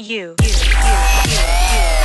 you. you, you, you